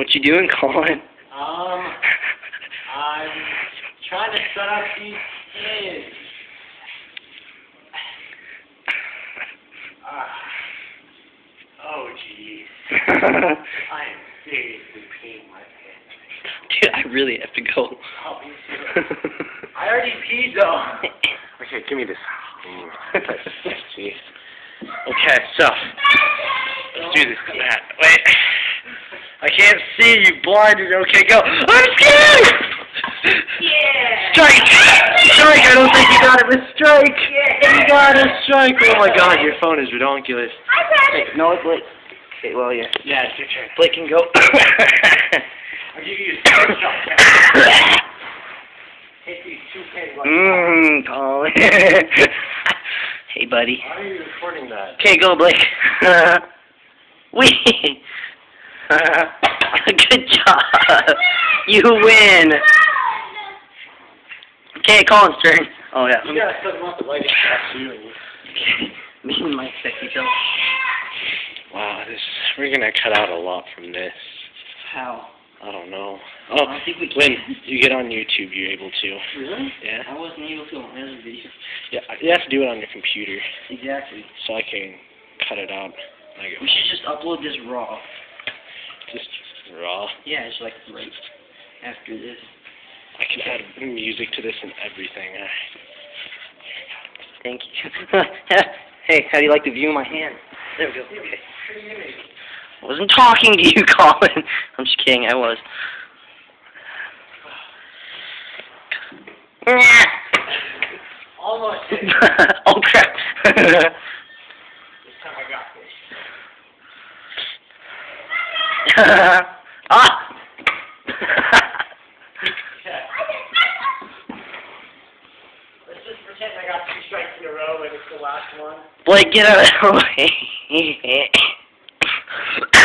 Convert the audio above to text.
What you doing, Colin? Um, I'm trying to set up these kids. Ah. oh, jeez. I am seriously peeing my pants. Dude, I really have to go. Oh, me too. I already peed, though. okay, give me this. Jeez. Okay, so let's do this. Matt. Wait, I can't see you. Blinded. Okay, go. I'm scared. Yeah. Strike! Strike! I don't think you got it, but strike! You got a strike! Oh my god, your phone is redonkulous. I got Hey, it. no, Blake. Okay, well, yeah. Yeah, it's your turn. Blake can go. I'll give you a second shot. Take these two kids. Mmm, Colin. hey, buddy. Why are you recording that? Okay, go, Blake. Wee! Good job. You win. Okay, Colin's turn. Oh, yeah. You gotta set them up the lighting shot too. Me and Mike sexy Joe. Wow, this we're gonna cut out a lot from this. How? I don't know. Oh, don't think we when can. you get on YouTube, you're able to. Really? Yeah. I wasn't able to on the other video. Yeah, you have to do it on your computer, Exactly. so I can cut it out. Like We should just upload this raw. Just raw. Yeah, it's like right after this. I can add music to this and everything. Uh, Thank you. hey, how do you like to view my hand? There we go. Okay. I wasn't talking to you, Colin. I'm just kidding. I was. Almost. hit. oh crap. This time I got this. Ah. Let's just pretend I got two strikes in a row and it's the last one. Blake, get out of the way.